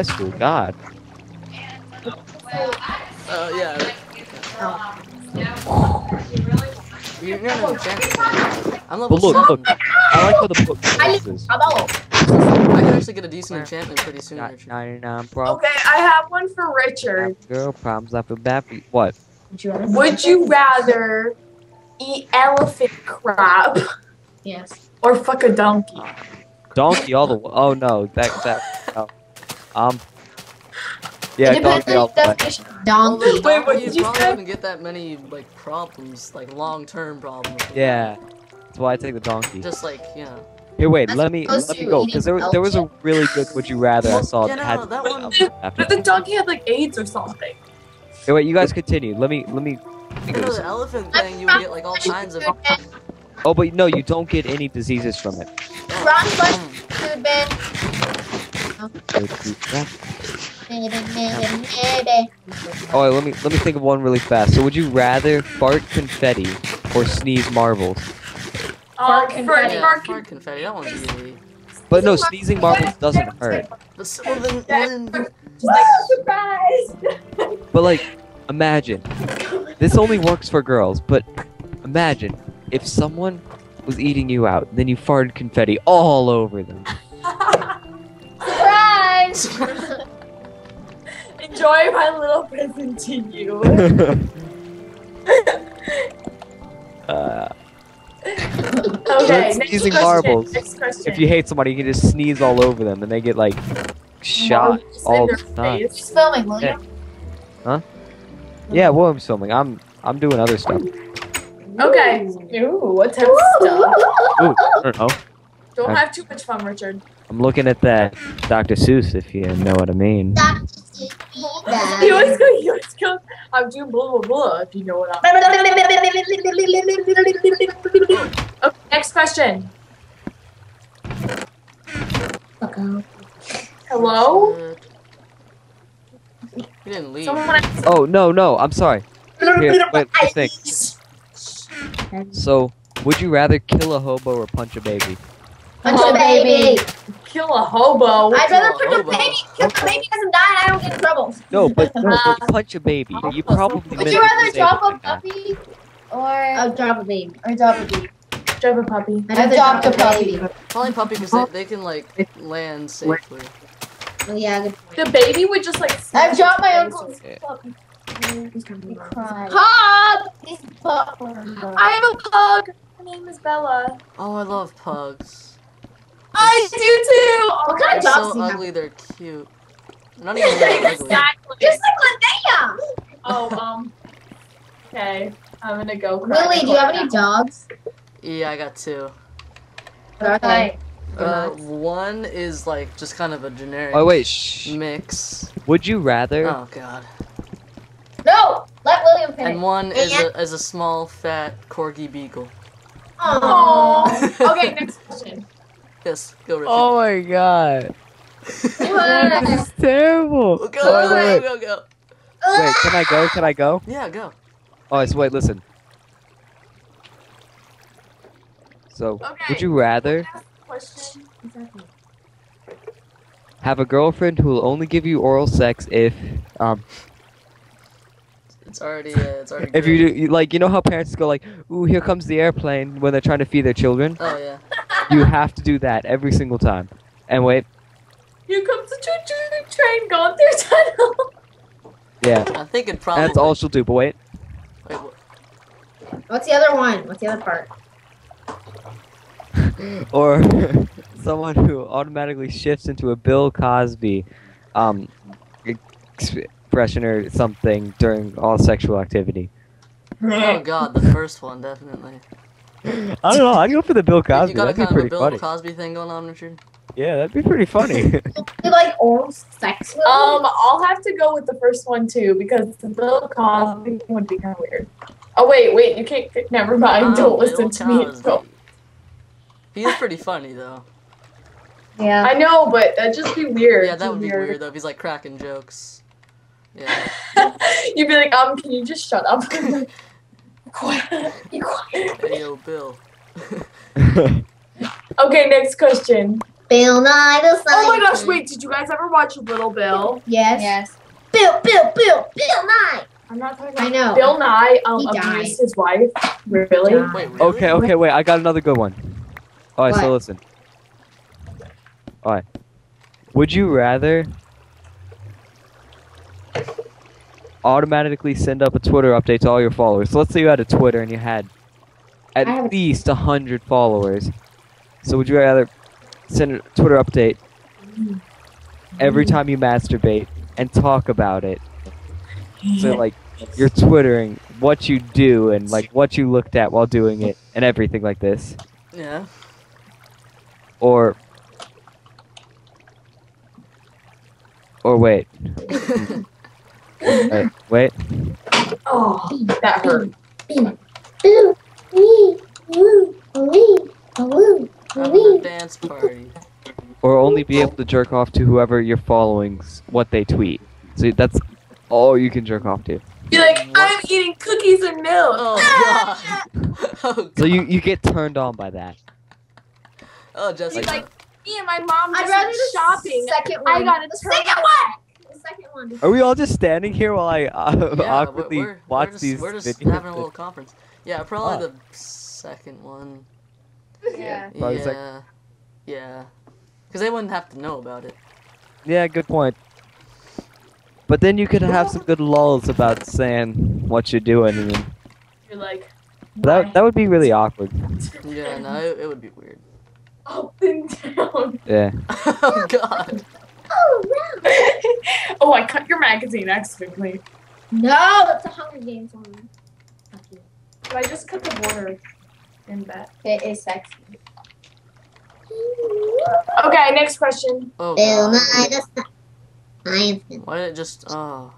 high school. God. Oh yeah. You're gonna. I'm level But look, seven. look. I like how the book I closes. I can actually get a decent enchantment pretty soon. Got Richard. 99 problems. Okay, I have one for Richard. Girl problems. I feel bad for you. What? Would you rather? Would you rather eat elephant crab Yes. or fuck a donkey? Donkey all the way. Oh no, that that. Um. Yeah, donkey all on the the way. definition. Donkey. Wait, what donkey you probably say? wouldn't get that many like problems, like long-term problems. Yeah. That's why I take the donkey. Just like yeah. know. Here, wait. As Let me let me go because there was- there was a really good Would you rather I saw Yeah, that no, had. that one- after But the donkey had like AIDS or something. Hey, wait, you guys continue. Let me let me. You know, the elephant thing, you would get like all kinds of. Oh, but no, you don't get any diseases from it. Wrong bus, food bin. Oh, wait, let me let me think of one really fast. So, would you rather fart confetti or sneeze marbles? Um, Fart for, confetti. Yeah, for, fart confetti. That one's easy. But no, sneezing marbles doesn't hurt. But well, then, then surprise! But like, imagine. This only works for girls, but imagine if someone was eating you out, then you farted confetti all over them. Surprise! Enjoy my little present to you. uh, Okay, Let's next using question. marbles. Next question. if you hate somebody, you can just sneeze all over them, and they get like shot Marbles all in the their time. face. She's filming, will you? Yeah. Yeah, William's filming. I'm I'm doing other stuff. Okay. Ooh, what type of stuff? Ooh, I don't know. Don't Okay. have too much fun, Richard. I'm looking at that Dr. Seuss, if you know what I mean. You always go, you always go, I'm doing blah, blah, blah, if you know what I'm Okay, next question. Hello? you didn't leave. Someone Oh no, no, I'm sorry. Here, wait, let think. So, would you rather kill a hobo or punch a baby? Punch a baby. kill a hobo. I'd rather Kill a punch a baby. If the baby doesn't die, I don't get in trouble. No, but no, Uh, but punch a baby. You probably Would you rather drop a something like that. puppy or adopt a baby? Or drop a baby. Drop a puppy. I'd adopt a puppy. Probably puppy because they, they can like land safely. Well, yeah, good. The baby would just like. I've dropped my his uncle's face. puppy. He cried. He's pop. I have a pug. Her name is Bella. Oh, I love pugs. I do too. What kind of They're dogs so do you have? ugly, they're cute. Not even that ugly. Exactly. Just like Linnea. Oh, um. Okay, I'm gonna go. cry Lily, do you have any dogs? Yeah, I got two. What are they? Uh, one is like just kind of a generic Oh wait, shh. mix. Would you rather? Oh god. No! Let William finish. And one is a, is a small fat corgi beagle. Aww. okay, next question. Yes, go Richard. Oh my god, What? this is terrible. Go, go, Oh, go, wait, go, go, go. wait, can I go? Can I go? Yeah, go. Oh, so wait, listen. So, Okay. would you rather Question. have a girlfriend who will only give you oral sex if, um, It's already, uh, it's already. if you, do, you like, you know how parents go like, "Ooh, here comes the airplane" when they're trying to feed their children? Oh yeah. You have to do that every single time. And wait, Here comes the choo-choo train going through tunnel. yeah, I think it probably. that's all she'll do. But wait, Wait, what? What's the other one? What's the other part? or someone who automatically shifts into a Bill Cosby, um, expression or something during all sexual activity. Oh god, the first one definitely. I don't know. I'd go for the Bill Cosby. you got a That'd be kind of a Bill funny. Cosby thing going on, Richard. Yeah, that'd be pretty funny. You like oral sex with Um, I'll have to go with the first one too because the Bill Cosby thing would be kind of weird. Oh wait, wait, you can't. Never mind. Oh, Don't Bill listen to me. Cosby. Don't- He is pretty funny though. Yeah. I know, but that'd just be weird. Yeah, that would be weird though if he's like cracking jokes. Yeah. You'd be like, um, can you just shut up? quiet. Be quiet. Hey yo, Bill. Okay, next question. Bill Nye the Science. Oh my gosh, wait, did you guys ever watch Little Bill? Yes. Yes. Bill, Bill, Bill, Bill Nye. I'm not talking about I know. Bill Nye um, He died. abused his wife. Really? Wait, really? Okay, okay, wait. I got another good one. All right, so listen. All right. Would you rather automatically send up a Twitter update to all your followers? So let's say you had a Twitter and you had at I least a hundred followers. So would you rather send a Twitter update every time you masturbate and talk about it? So like you're twittering what you do and like what you looked at while doing it and everything like this. Yeah. Or or wait. Wait, wait. Oh, that hurt. Ooh, wee, woo, wee, woo, Having dance party. Or only be able to jerk off to whoever you're following's what they tweet. So that's all you can jerk off to. You're like, What? I'm eating cookies and milk. Oh god. Oh god. So you, you get turned on by that. Oh, Jessica. He's like, me and my mom I'd just rather went shopping. Second one. I got a turn second one. The one. Are we all just standing here while I uh, yeah, we're- awkwardly we're, watch just, these We're just videos? having a little conference. Yeah, probably Oh. the second one. Yeah. Probably the yeah. Yeah. Because they wouldn't have to know about it. Yeah, good point. But then you could have some good lulls about saying what you're doing, and You're like, that that would be really awkward. Yeah, no, it, it would be weird. up and down. Yeah. oh god. Oh, no. oh, I cut your magazine accidentally. No, that's a Hunger Games one. Fuck you. But I just cut the border in that. It is sexy. Okay, next question. Oh Bill god. Nye the Science Why did it just oh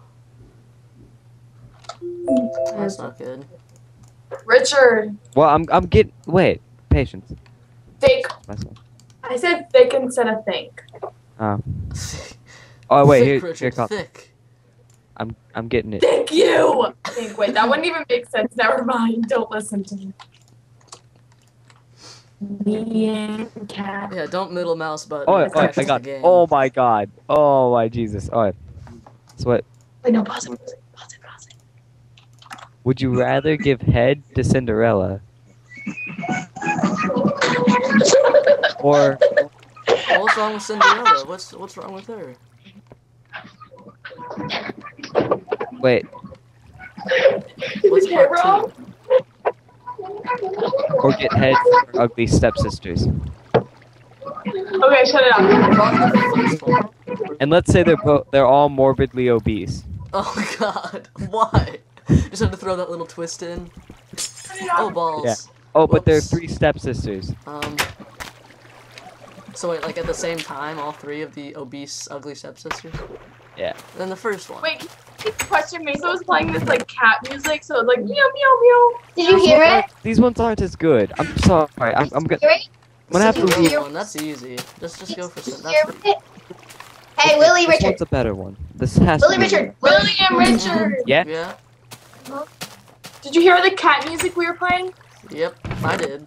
that's not good. Richard, Well, I'm I'm getting wait patience. thick. Myself. I said thick instead of think. Ah. Oh wait, thick, here Richard, here it comes. thick. I'm I'm getting it. Thank you. Think. Wait, that wouldn't even make sense. Never mind. Don't listen to me. Me and cat. Yeah, don't middle mouse button. Oh, oh I crashes got. the. Oh my god. Oh my Jesus. Oh. So what? Wait, no, pause it. Pause it. Pause it. Pause it. Would you rather give head to Cinderella or Well, what's wrong with Cinderella? What's what's wrong with her? wait What's Okay, part wrong. two? or get head from her ugly stepsisters? Okay, shut it up. Probably the first one. And let's say they're both they're all morbidly obese. Oh god, why? Just had to throw that little twist in. Oh balls. Yeah. Oh, but they're three stepsisters. Um. So wait, like at the same time, all three of the obese, ugly stepsisters. Yeah. Then the first one. Wait, can you question Maysa was playing this like cat music, so it's like meow meow meow. Did you hear it? These ones aren't as good. I'm sorry. I'm, I'm gonna Hear it? I'm gonna have to Did you leave. one. That's easy. Just just go for Did you hear it? Hey, Willie Richard. What's a better one. This has Willie to be- Richard. William Richard. Yeah. Yeah. Did you hear the cat music we were playing? Yep. I did.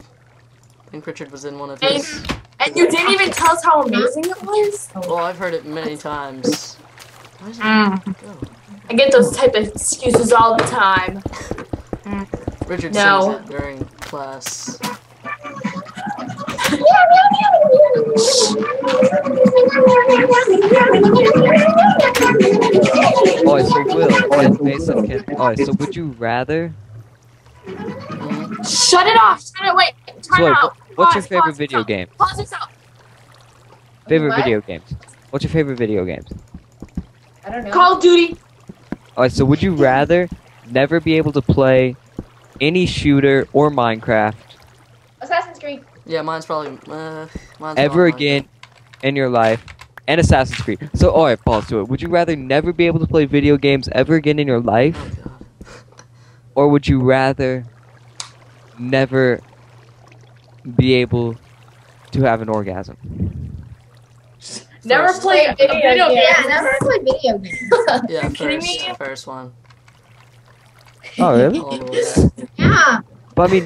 I think Richard was in one of And, his. And you didn't even tell us how amazing it was. Well, I've heard it many times. Why is it Mm. I get those type of excuses all the time. Richard No. sings it during class. Oh, so Will and Mason can. Oh, so would you rather? Mhm. Shut it off. Shut it. Wait. Time So, out. what's your favorite pause, video stop. game? Pause yourself. Favorite What? video games. What's your favorite video games? I don't know. Call of Duty. Alright, so would you rather never be able to play any shooter or Minecraft Assassin's Creed. Yeah, mine's probably. Uh, mine's ever not mine. again in your life? And Assassin's Creed. So, alright, pause to it. Would you rather never be able to play video games ever again in your life? Oh god. Or would you rather never be able to have an orgasm? Never First. play a Video video game. Yeah, I never played video games. Yeah, first, first one. Oh, really? All the way. Yeah. But I mean,